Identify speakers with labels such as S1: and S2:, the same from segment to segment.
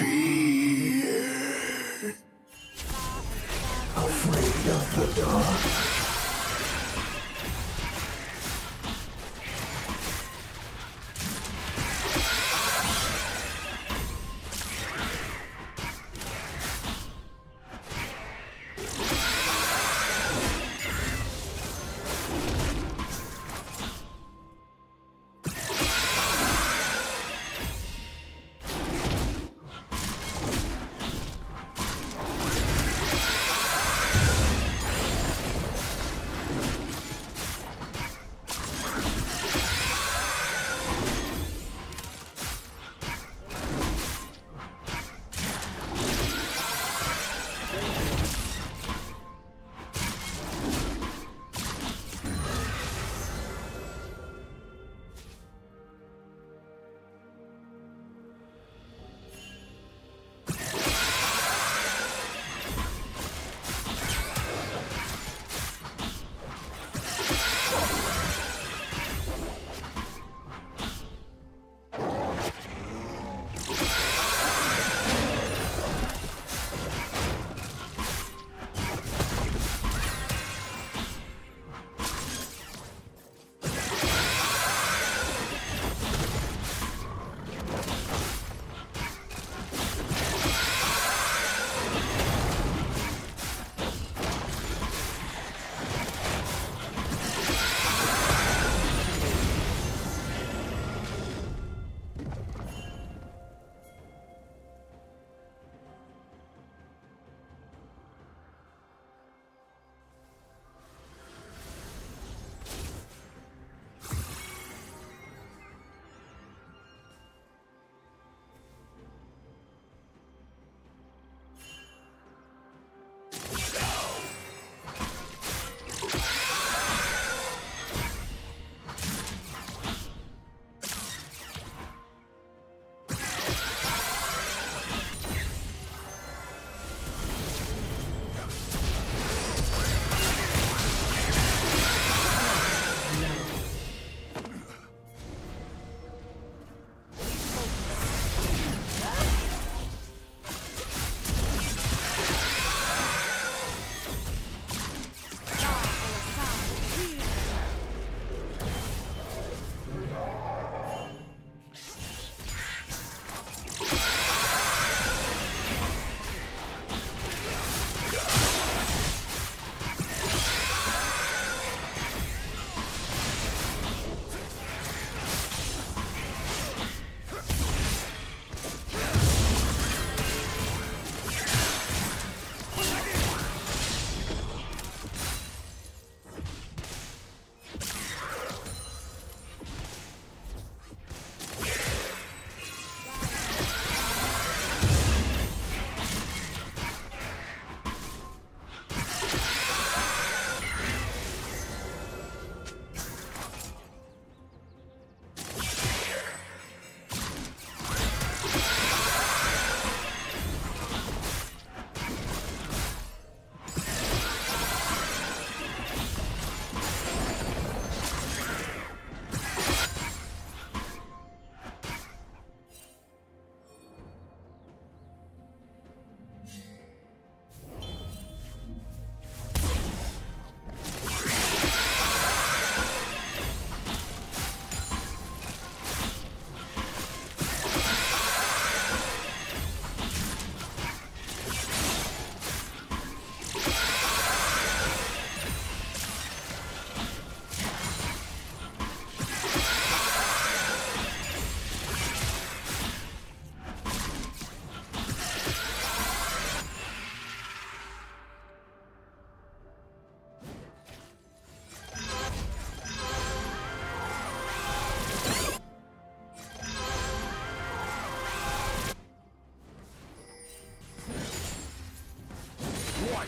S1: Fear. Afraid of the dark.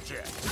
S2: check.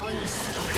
S2: はい。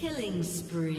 S2: Killing spree.